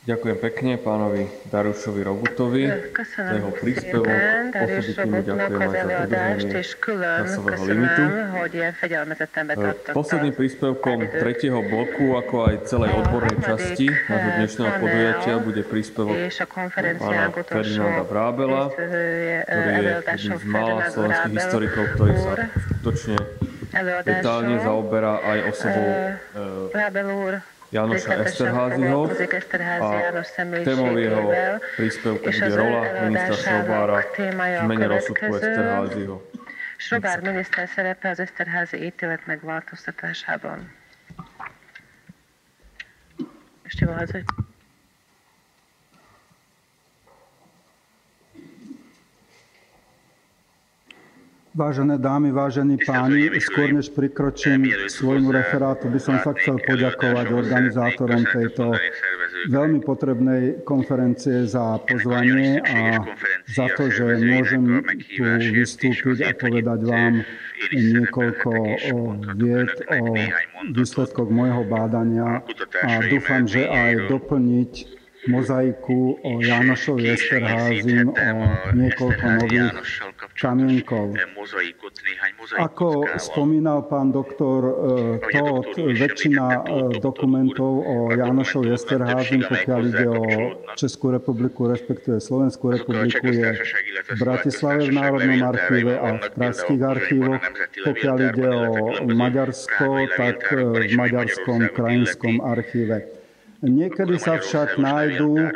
Ďakujem pekne pánovi Darušovi Rogutovi za jeho príspevok. Osobitne mu ďakujem aj za dodržanie časového limitu. Posledným príspevkom tretieho bloku, ako aj celej odbornej časti nášho dnešného podujatia bude príspevok pána Ferdinanda Vrábela, ktorý je jedným z mála slovenských historikov, ktorý sa skutočne detálne zaoberá aj osobou e, Janoša Esterházyho a témou jeho príspevku bude rola ministra Šrobára v mene rozsudku Esterházyho. Sobár miniszter szerepe az Eszterházi ítélet megváltoztatásában. Ešte hogy Vážené dámy, vážení páni, skôr než prikročím k svojmu referátu, by som sa chcel poďakovať organizátorom tejto veľmi potrebnej konferencie za pozvanie a za to, že môžem tu vystúpiť a povedať vám niekoľko vied o výsledkoch môjho bádania a dúfam, že aj doplniť mozaiku o Jánošovi Esterházim, o niekoľko nových kamienkov. Ako spomínal pán doktor e, Todd, väčšina e, dokumentov o Jánošovi Esterházim, pokiaľ ide o Českú republiku, respektíve Slovenskú republiku, je v Bratislave v Národnom archíve a v Pražských archívoch. Pokiaľ ide o Maďarsko, tak e, v Maďarskom krajinskom archíve. Niekedy sa však nájdú e,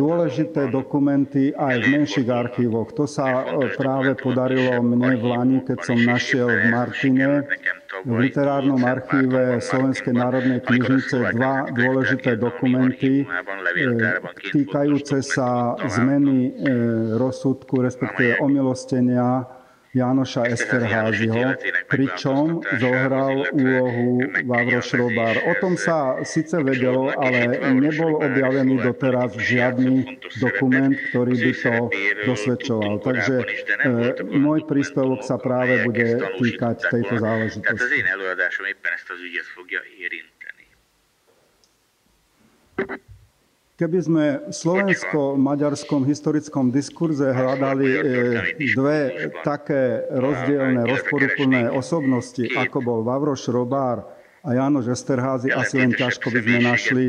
dôležité dokumenty aj v menších archívoch. To sa e, práve podarilo mne v Lani, keď som našiel v Martine v literárnom archíve Slovenskej národnej knižnice dva dôležité dokumenty e, týkajúce sa zmeny rozsudku, respektíve omilostenia Jánoša Esterházyho, pričom zohral úlohu Vavro Šrobár. O tom sa síce vedelo, ale nebol objavený doteraz žiadny dokument, ktorý by to dosvedčoval. Takže e, môj príspevok sa práve bude týkať tejto záležitosti. Keby sme v slovensko-maďarskom historickom diskurze hľadali e, dve také rozdielne, rozporuplné osobnosti, ako bol Vavroš Robár a Janoš Esterházy, asi len ťažko by sme našli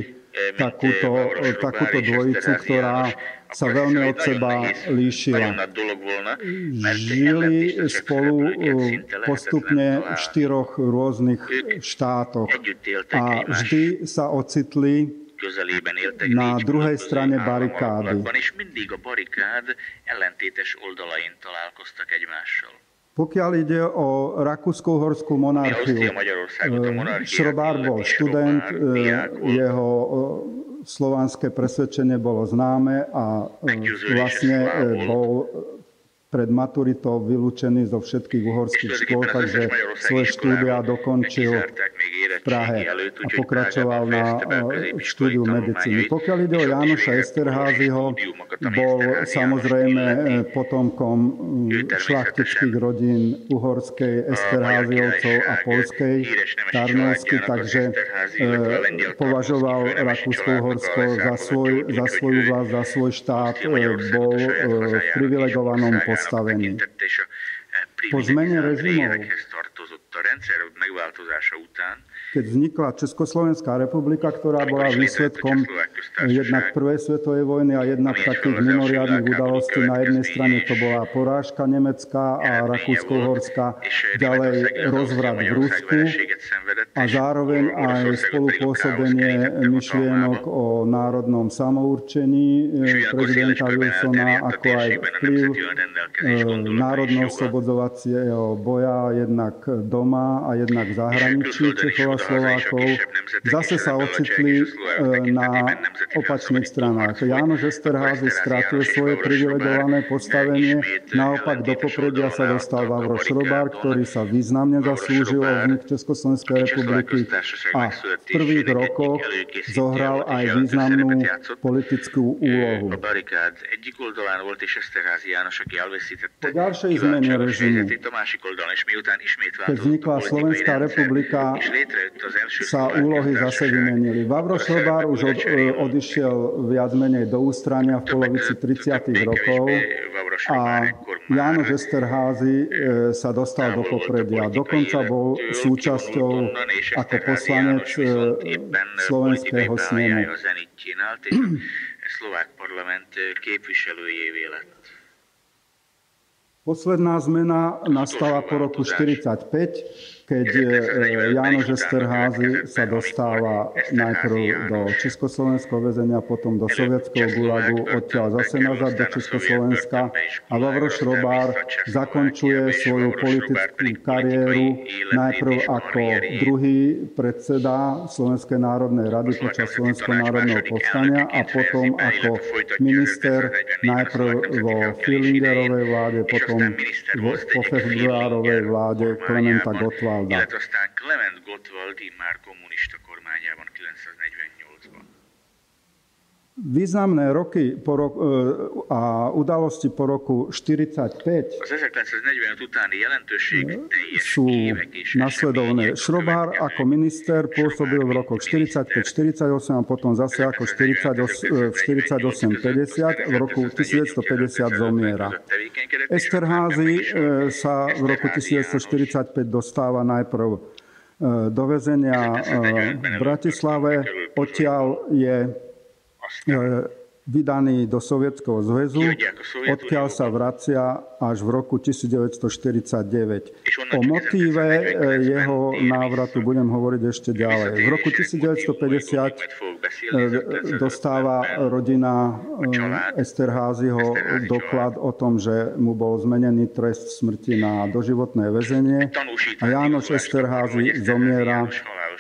takúto, takúto dvojicu, ktorá sa veľmi od seba líšila. Žili spolu e, postupne v štyroch rôznych štátoch. A vždy sa ocitli na druhej strane barikády. És mindig a barikád ellentétes oldalain találkoztak egymással. Pokiaľ ide o Rakúsko-Horskú monarchiu, Šrobár bol študent, eh, jeho eh, slovanské presvedčenie bolo známe a vlastne bol pred maturitou vylúčený zo všetkých uhorských škôl, takže svoje štúdia dokončil Prahe a pokračoval na štúdiu medicíny. Pokiaľ ide o Jánoša Esterházyho, bol samozrejme e, potomkom šlachtických rodín uhorskej Esterháziovcov a polskej Tarnovsky, takže e, považoval Rakúsko-Uhorsko za, svoj, za svoju vlast, za svoj štát, e, bol v privilegovanom postavení postavení. Po zmene režimov keď vznikla Československá republika, ktorá bola výsledkom jednak prvej svetovej vojny a jednak takých mimoriadných udalostí. Na jednej strane to bola porážka Nemecka a Rakúsko-Horská, ďalej rozvrat v Rusku a zároveň aj spolupôsobenie myšlienok o národnom samourčení eh, prezidenta Wilsona, ako aj vplyv eh, národno-oslobodovacieho boja jednak doma a jednak v zahraničí Čechova Slovákov zase sa ocitli e, na opačných stranách. Jánoš Esterházy stratil svoje privilegované postavenie, naopak do popredia sa dostal Vavro Šrobár, ktorý sa významne zaslúžil o vznik Československej republiky a v prvých rokoch zohral aj významnú politickú úlohu. Po ďalšej zmene režimu, keď vznikla Slovenská republika, sa úlohy zase vymenili. Vavro už od, odišiel viac menej do ústrania v polovici 30. rokov a Jánoš Esterházy e, sa dostal do popredia. Dokonca bol súčasťou ako poslanec e, slovenského snemu. Szlovák parlament képviselőjévé lett. Posledná zmena nastala po roku 1945, keď Jánoš Esterházy sa dostáva najprv do Československého väzenia, potom do sovietského gulagu, odtiaľ zase nazad do Československa a Vavro Šrobár zakončuje svoju politickú kariéru najprv ako druhý predseda Slovenskej národnej rady počas Slovenského národného povstania a potom ako minister najprv vo Filingerovej vláde, potom po februárovej vláde Klementa Gottwalda. Illetve aztán Clement Gottwald immár kommunista Významné roky po roku, e, a udalosti po roku 45 sú nasledovné. Šrobár ako minister pôsobil v rokoch 45-48 a potom zase ako 48-50. V roku 1950 zomiera. Esterházy e, sa v roku 1945 dostáva najprv e, do väzenia v Bratislave. Odtiaľ je vydaný do Sovietskeho zväzu, odkiaľ sa vracia až v roku 1949. O motíve e, jeho návratu budem hovoriť ešte ďalej. V roku 1950 e, dostáva rodina e, Esterházyho doklad o tom, že mu bol zmenený trest smrti na doživotné väzenie a Jánoš Esterházy zomiera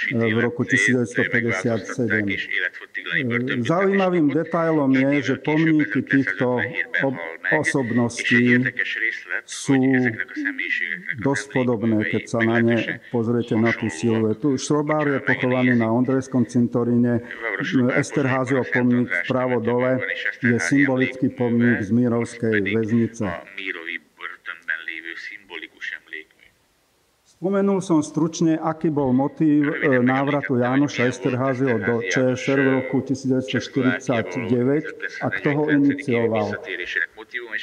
v roku 1957. Zaujímavým detailom je, že pomníky týchto osobností sú dosť podobné, keď sa na ne pozriete na tú siluetu. Šrobár je pochovaný na Ondrejskom cintoríne, Esterházyho pomník vpravo dole je symbolický pomník z Mírovskej väznice. Spomenul som stručne, aký bol motív e, návratu Jánoša Esterházyho do ČSR v roku 1949 a kto ho inicioval.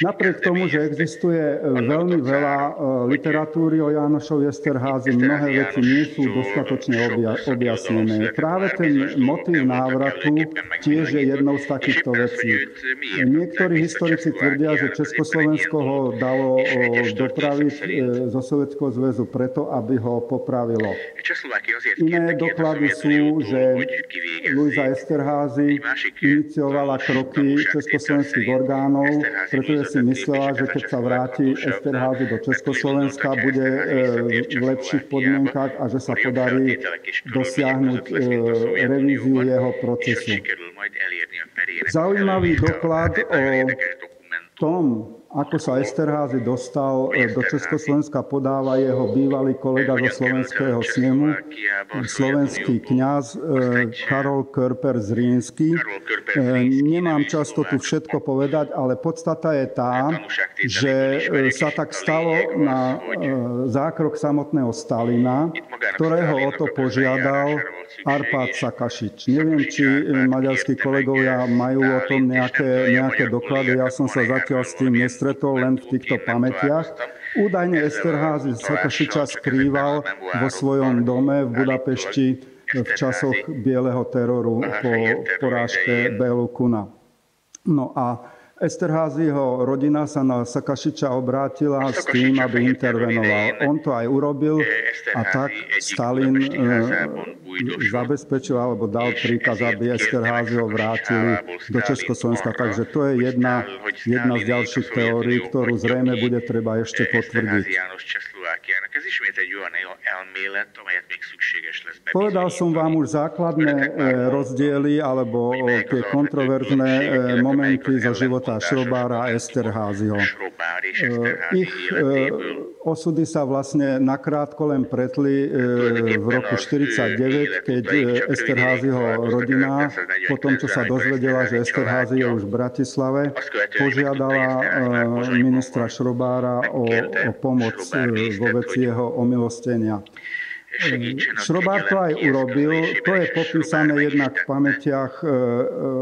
Napriek tomu, že existuje e, veľmi veľa e, literatúry o Jánošovi Esterházy, mnohé veci nie sú dostatočne objasnené. Práve ten motív návratu tiež je jednou z takýchto vecí. Niektorí historici tvrdia, že Československo ho dalo dopraviť zo Sovjetského zväzu preto, aby ho popravilo. Iné doklady sú, že Luisa Esterházy iniciovala kroky československých orgánov, pretože si myslela, že keď sa vráti Esterházy do Československa, bude e, v lepších podmienkach a že sa podarí dosiahnuť e, revíziu jeho procesu. Zaujímavý doklad o tom, ako sa Esterházy dostal e, do Československa, podáva jeho bývalý kolega zo slovenského snemu, slovenský kňaz e, Karol Körper z Rínsky. E, nemám často tu všetko povedať, ale podstata je tá, že sa tak stalo na zákrok samotného Stalina, ktorého o to požiadal Arpad Sakašič. Neviem, či maďarskí kolegovia majú o tom nejaké, nejaké doklady. Ja som sa zatiaľ s tým stretol len v týchto pamätiach. Údajne Esterházy Sakašiča skrýval vo svojom dome v Budapešti v časoch bieleho teroru po porážke Bélu Kuna. No a Esterházyho rodina sa na Sakašiča obrátila s tým, aby intervenoval. On to aj urobil a tak Stalin e, zabezpečil alebo dal príkaz, aby Esterházyho vrátili do Československa. Takže to je jedna, jedna z ďalších teórií, ktorú zrejme bude treba ešte potvrdiť. Povedal som vám už základné e, rozdiely alebo tie kontroverzné e, momenty zo života Šrobára a Esterházyho. Ich osudy sa vlastne nakrátko len pretli v roku 1949, keď Esterházyho rodina, po tom, čo sa dozvedela, že Esterházy je už v Bratislave, požiadala ministra Šrobára o, o pomoc vo veci jeho omilostenia. Šrobár to aj urobil. To je popísané jednak v pamätiach e, e,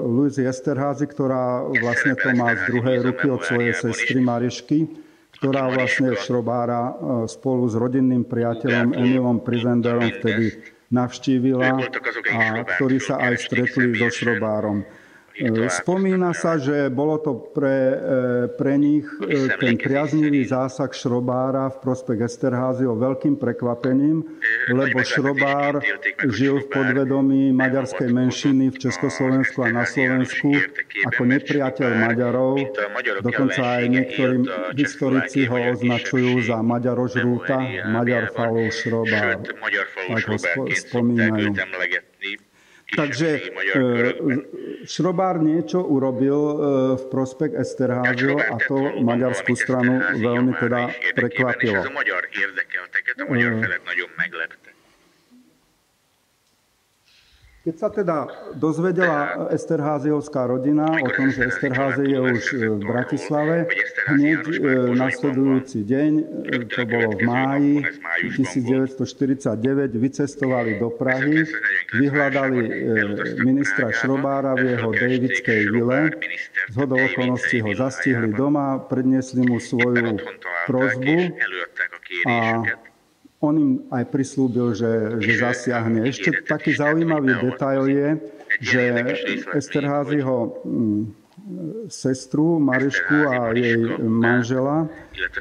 Luizy Esterházy, ktorá vlastne to má z druhej ruky od svojej sestry Marišky, ktorá vlastne Šrobára e, spolu s rodinným priateľom Emilom Prizenderom vtedy navštívila a ktorí sa aj stretli so Šrobárom. Spomína sa, že bolo to pre, e, pre nich e, ten priaznivý zásah Šrobára v prospech Esterházyho veľkým prekvapením, lebo Šrobár žil v podvedomí maďarskej menšiny v Československu a na Slovensku ako nepriateľ Maďarov. Dokonca aj niektorí historici ho označujú za Maďarožrúta, Maďar Falov Šrobár, ako spomínajú. Takže e, Šrobár niečo urobil e, v prospekt Esterházyho a to maďarskú stranu veľmi teda prekvapilo. Keď sa teda dozvedela Esterházyovská rodina o tom, že Esterházy je už v Bratislave, hneď e, nasledujúci deň, e, to bolo v máji 1949, vycestovali do Prahy, vyhľadali e, ministra Šrobára v jeho Davidskej vile, z hodou okolností ho zastihli doma, predniesli mu svoju prozbu a on im aj prislúbil, že, že zasiahne. Ešte taký zaujímavý detail je, že Esterházyho mm, sestru Marišku a jej manžela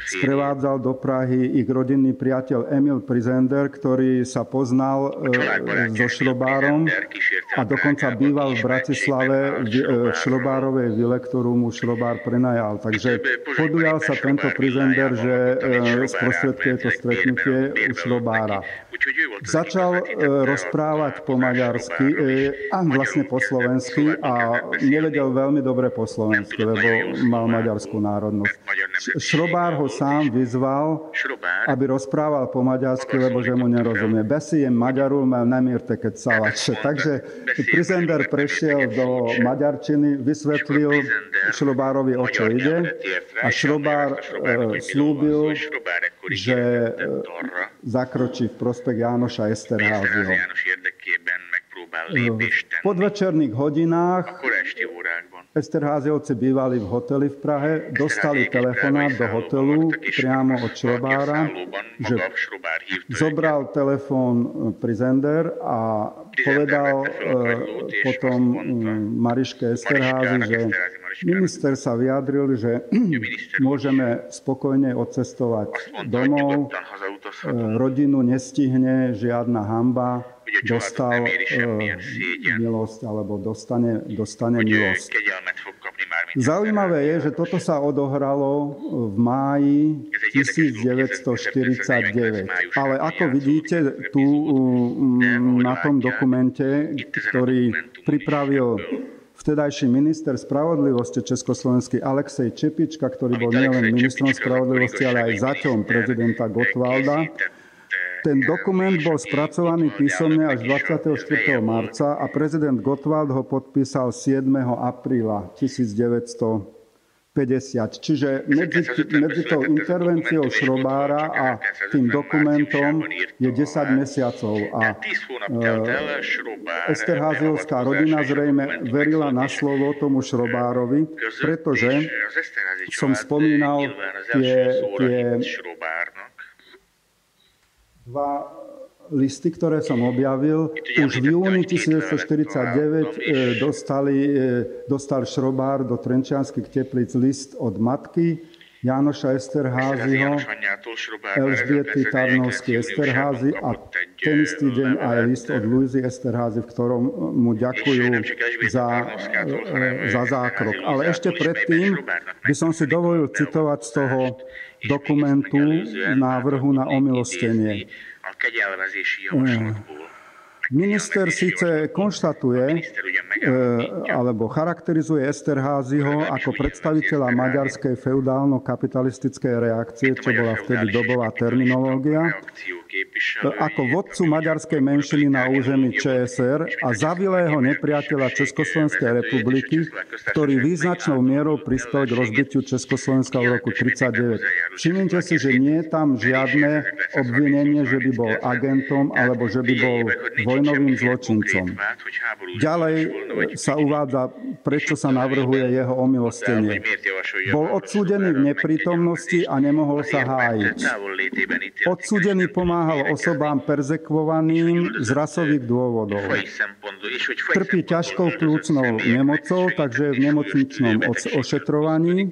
sprevádzal do Prahy ich rodinný priateľ Emil Prizender, ktorý sa poznal e, so Šrobárom a dokonca býval v Bratislave v e, Šrobárovej vile, ktorú mu Šrobár prenajal. Takže podujal sa tento Prizender, že e, sprostredkuje to stretnutie u Šrobára. Začal rozprávať po maďarsky, a vlastne po slovensky a nevedel veľmi dobre po slovensky, lebo mal maďarskú národnosť. Šrobár ho sám vyzval, aby rozprával po maďarsky, lebo že mu nerozumie. Besijem Maďarul, mal nemírte, keď sa lače. Takže Prizender prešiel do maďarčiny, vysvetlil Šrobárovi, o čo ide a Šrobár e, slúbil, že e, zakročí v prospech Jánoša Esterházyho. V podvečerných hodinách Esterháziovci bývali v hoteli v Prahe, dostali telefonát do hotelu priamo od Šrobára, že zobral telefón Prizender a povedal potom Mariške Esterházi, že minister sa vyjadril, že môžeme spokojne odcestovať domov, rodinu nestihne žiadna hamba, dostal milosť alebo dostane, dostane milosť. Zaujímavé je, že toto sa odohralo v máji 1949. Ale ako vidíte tu na tom dokumente, ktorý pripravil vtedajší minister spravodlivosti Československý Alexej Čepička, ktorý bol nielen ministrom spravodlivosti, ale aj zaťom prezidenta Gotwalda, ten dokument bol spracovaný písomne až 24. marca a prezident Gottwald ho podpísal 7. apríla 1950. Čiže medzi, medzi tou intervenciou Šrobára a tým dokumentom je 10 mesiacov. A e, Esterháziovská rodina zrejme verila na slovo tomu Šrobárovi, pretože som spomínal tie, tie dva listy, ktoré som objavil. Už v júni 1949 e, dostali, e, dostal Šrobár do Trenčianských teplíc list od matky Jánoša Esterházyho, Elžbiety Tarnovský Esterházy a ten istý deň aj list od Luizy Esterházy, v ktorom mu ďakujú za, e, za zákrok. Ale ešte predtým by som si dovolil citovať z toho dokumentu návrhu na omilostenie. Minister síce konštatuje, alebo charakterizuje Esterházyho ako predstaviteľa maďarskej feudálno-kapitalistickej reakcie, čo bola vtedy dobová terminológia, ako vodcu maďarskej menšiny na území ČSR a zavilého nepriateľa Československej republiky, ktorý význačnou mierou prispel k rozbitiu Československa v roku 1939. Všimnite si, že nie je tam žiadne obvinenie, že by bol agentom alebo že by bol vojnovým zločincom. Ďalej sa uvádza, prečo sa navrhuje jeho omilostenie. Bol odsúdený v neprítomnosti a nemohol sa hájiť. Odsúdený pomáhal osobám perzekvovaným z rasových dôvodov. Trpí ťažkou plúcnou nemocou, takže je v nemocničnom ošetrovaní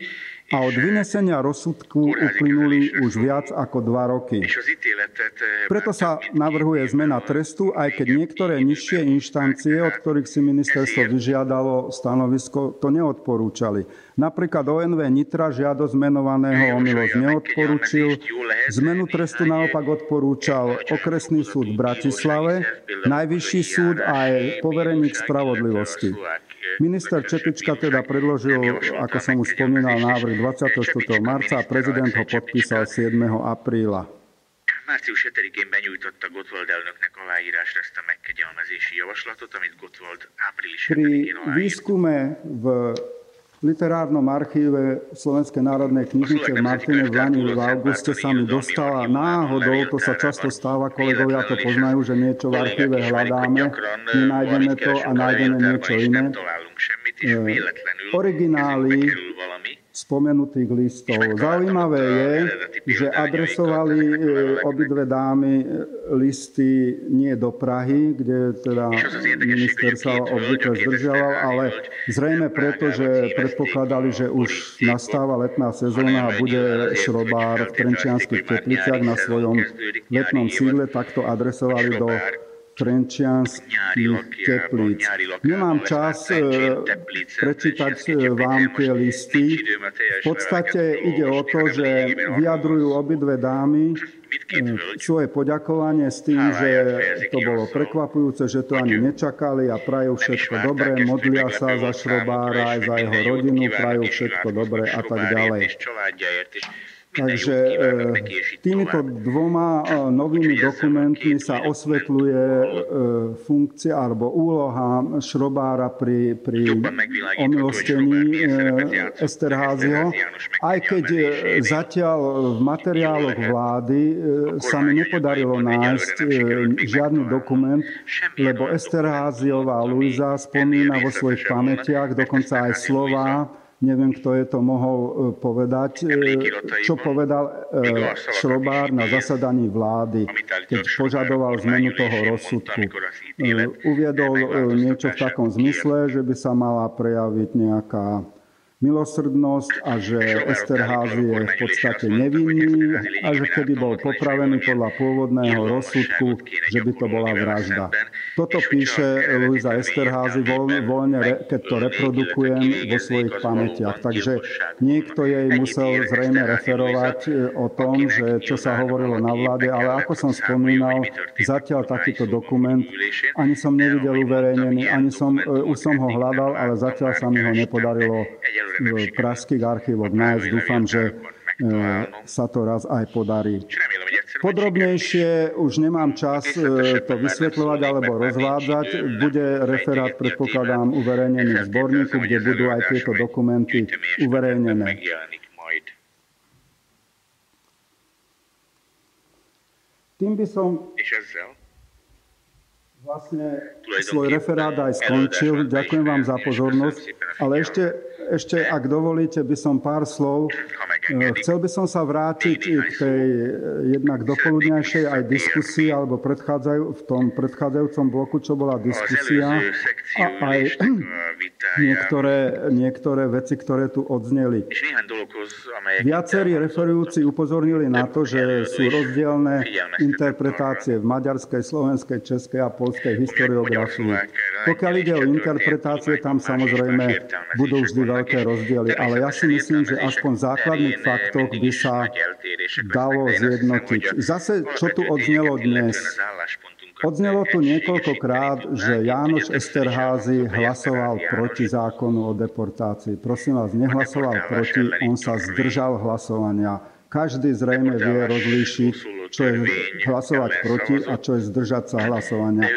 a od vynesenia rozsudku uplynuli už viac ako dva roky. Preto sa navrhuje zmena trestu, aj keď niektoré nižšie inštancie, od ktorých si ministerstvo vyžiadalo stanovisko, to neodporúčali. Napríklad ONV Nitra žiadosť menovaného o milosť neodporúčil. Zmenu trestu naopak odporúčal okresný súd v Bratislave, Najvyšší súd a aj povereník spravodlivosti. Minister Čepička teda predložil, ako som už spomínal, návrh 24. marca a prezident ho podpísal 7. apríla. Március 7-én benyújtotta Gotwald elnöknek aláírásra ezt a megkegyelmezési javaslatot, amit Gotwald április 7-én Pri výskume v literárnom archíve Slovenskej národnej knižnice v Martine v Lani v auguste sa mi dostala náhodou, to sa často stáva, kolegovia to poznajú, že niečo v archíve hľadáme, nenájdeme to a nájdeme niečo iné. Originály spomenutých listov. Zaujímavé je, že adresovali e, obidve dámy e, listy nie do Prahy, kde teda minister sa obvykle zdržiaval, ale zrejme preto, že predpokladali, že už nastáva letná sezóna a bude šrobár v Trenčianských tepliciach na svojom letnom sídle, tak to adresovali do trenčianských teplíc. Nemám čas prečítať vám tie listy. V podstate ide o to, že vyjadrujú obidve dámy e, svoje poďakovanie s tým, že to bolo prekvapujúce, že to ani nečakali a prajú všetko dobré, modlia sa za Šrobára aj za jeho rodinu, prajú všetko dobré a tak ďalej. Takže e, týmito dvoma e, novými dokumentmi sa osvetľuje e, funkcia alebo úloha šrobára pri, pri omilostení Esterházyho, aj keď zatiaľ v materiáloch vlády sa mi nepodarilo nájsť žiadny dokument, lebo Esterháziová Luisa spomína vo svojich pamätiach dokonca aj slova, neviem, kto je to mohol e, povedať, e, čo povedal e, Šrobár na zasadaní vlády, keď požadoval zmenu toho rozsudku. Uviedol niečo v takom zmysle, že by sa mala prejaviť nejaká milosrdnosť a že Esterházy je v podstate nevinný a že keby bol popravený podľa pôvodného rozsudku, že by to bola vražda. Toto píše Luisa Esterházy voľne, keď to reprodukujem vo svojich pamätiach. Takže niekto jej musel zrejme referovať e, o tom, že čo sa hovorilo na vláde, ale ako som spomínal, zatiaľ takýto dokument ani som nevidel uverejnený, ani som, e, už som ho hľadal, ale zatiaľ sa mi ho nepodarilo v pražských archívoch nájsť. Dúfam, že e, sa to raz aj podarí. Podrobnejšie už nemám čas e, to vysvetľovať alebo rozvádzať. Bude referát, predpokladám, uverejnený v zborníku, kde budú aj tieto dokumenty uverejnené. Tým by som vlastne svoj referát aj skončil. Ďakujem vám za pozornosť. Ale ešte ešte, ak dovolíte, by som pár slov. E, chcel by som sa vrátiť k tej e, jednak dopoludňajšej aj diskusii, alebo v tom predchádzajúcom bloku, čo bola diskusia, a aj niektoré, niektoré veci, ktoré tu odzneli. Viacerí referujúci upozornili na to, že sú rozdielne interpretácie v maďarskej, slovenskej, českej a polskej historiografii. Pokiaľ ide o interpretácie, tam samozrejme budú vždy veľké rozdiely, ale ja si myslím, že aspoň základných faktoch by sa dalo zjednotiť. Zase, čo tu odznelo dnes, Odznelo tu niekoľkokrát, že Jánoš Esterházy hlasoval proti zákonu o deportácii. Prosím vás, nehlasoval proti, on sa zdržal hlasovania. Každý zrejme vie rozlíšiť, čo je hlasovať proti a čo je zdržať sa hlasovania.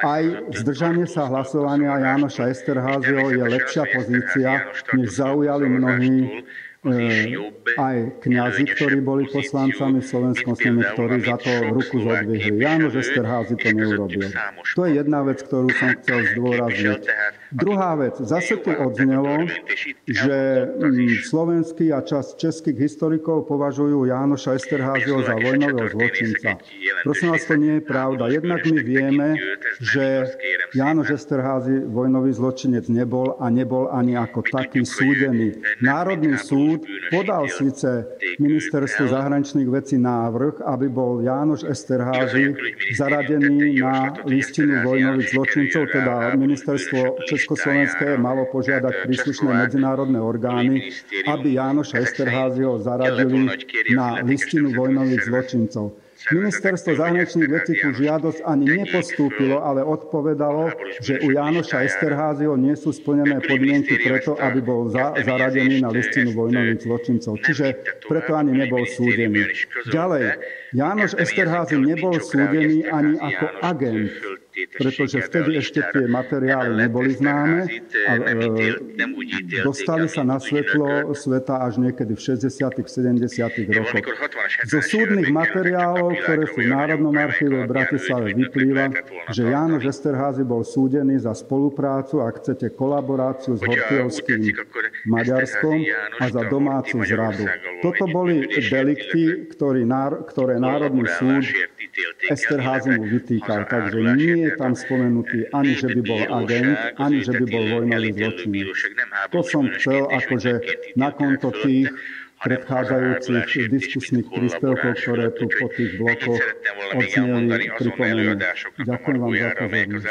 Aj zdržanie sa hlasovania Jánoša Esterházyho je lepšia pozícia, než zaujali mnohí E, aj kňazi, ktorí boli poslancami v Slovenskom sneme, ktorí za to ruku zodvihli. Jánoš Esterházy to neurobil. To je jedna vec, ktorú som chcel zdôrazniť. Druhá vec, zase tu odznelo, že mm, slovenský a časť českých historikov považujú Jánoša Esterházyho za vojnového zločinca. Prosím vás, to nie je pravda. Jednak my vieme, že Jánoš Esterházy vojnový zločinec nebol a nebol ani ako taký súdený. Národný súd podal síce ministerstvu zahraničných vecí návrh, aby bol Jánoš Esterházy zaradený na listinu vojnových zločincov, teda ministerstvo Československé malo požiadať príslušné medzinárodné orgány, aby Jánoša Esterházyho zaradili na listinu vojnových zločincov. Ministerstvo zahraničných vecí tú žiadosť ani nepostúpilo, ale odpovedalo, že u Jánoša Esterházyho nie sú splnené podmienky preto, aby bol za, zaradený na listinu vojnových zločincov. Čiže preto ani nebol súdený. Ďalej, Jánoš Esterházy nebol súdený ani ako agent pretože vtedy ešte tie materiály neboli známe a e, dostali sa na svetlo sveta až niekedy v 60. 70. rokoch. Zo súdnych materiálov, ktoré sú v Národnom archíve v Bratislave, vyplýva, že Jánoš Esterházy bol súdený za spoluprácu, ak chcete, kolaboráciu s Hortiovským Maďarskom a za domácu zradu. Toto boli delikty, ktoré Národný súd Esterházy mu vytýkal. Takže nie je tam spomenutý ani, že by bol agent, ani, že by bol vojnový zločinec. To som chcel akože na konto tých predchádzajúcich diskusných príspevkov, ktoré tu po tých blokoch odzneli, pripomenúť. Ďakujem vám za pozornosť.